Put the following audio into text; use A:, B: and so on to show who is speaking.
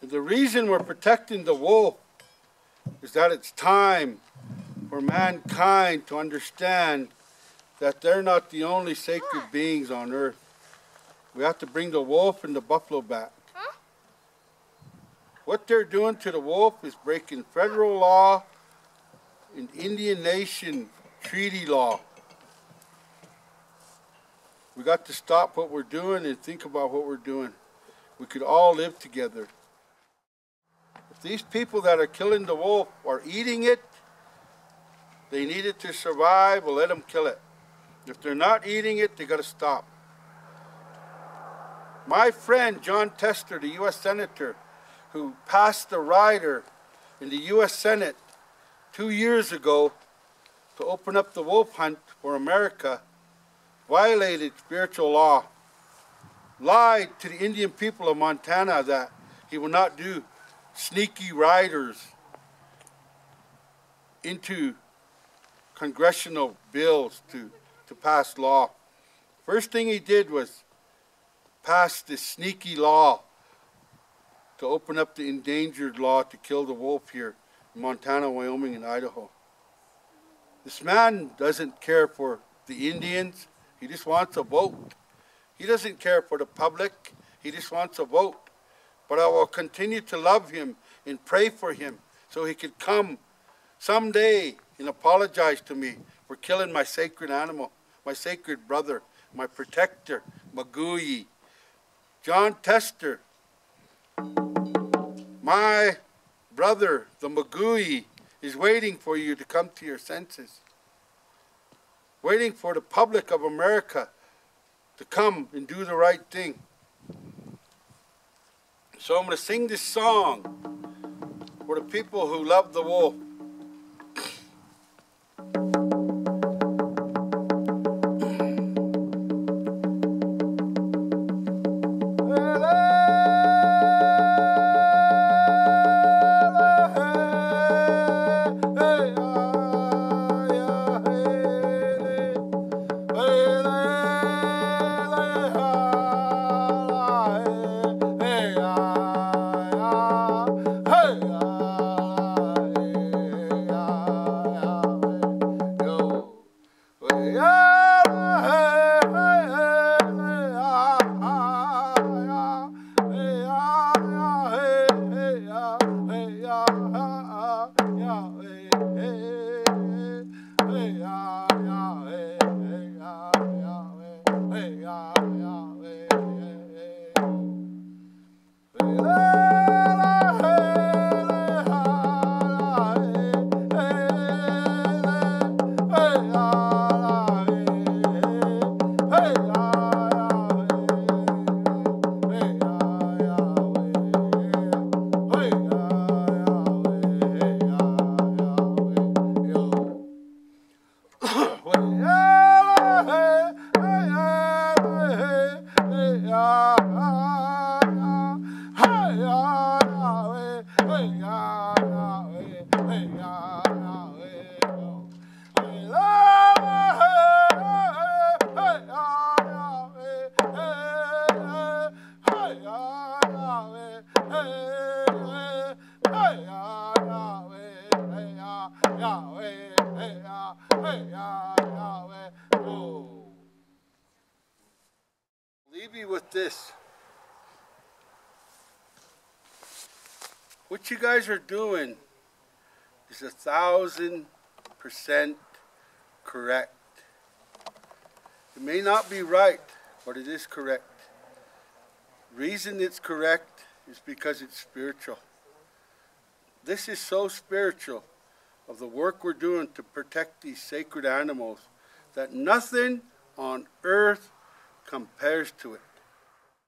A: And the reason we're protecting the wolf is that it's time for mankind to understand that they're not the only sacred beings on earth. We have to bring the wolf and the buffalo back. What they're doing to the wolf is breaking federal law and Indian Nation treaty law. We got to stop what we're doing and think about what we're doing. We could all live together. If these people that are killing the wolf are eating it, they need it to survive, well, let them kill it. If they're not eating it, they got to stop. My friend Jon Tester, the U.S. Senator, who passed the rider in the U.S. Senate two years ago to open up the wolf hunt for America, violated spiritual law, lied to the Indian people of Montana that he would not do sneaky riders into congressional bills to, to pass law. First thing he did was pass this sneaky law to open up the endangered law to kill the wolf here in Montana, Wyoming, and Idaho. This man doesn't care for the Indians. He just wants a vote. He doesn't care for the public. He just wants a vote. But I will continue to love him and pray for him so he could come someday and apologize to me for killing my sacred animal, my sacred brother, my protector, Magui. Jon Tester, my brother, the Magui, is waiting for you to come to your senses. Waiting for the public of America to come and do the right thing. So I'm going to sing this song for the people who love the wolf. Leave you with this. What you guys are doing is a thousand percent correct. It may not be right, but it is correct. Reason it's correct is because it's spiritual. This is so spiritual of the work we're doing to protect these sacred animals that nothing on earth compares to it.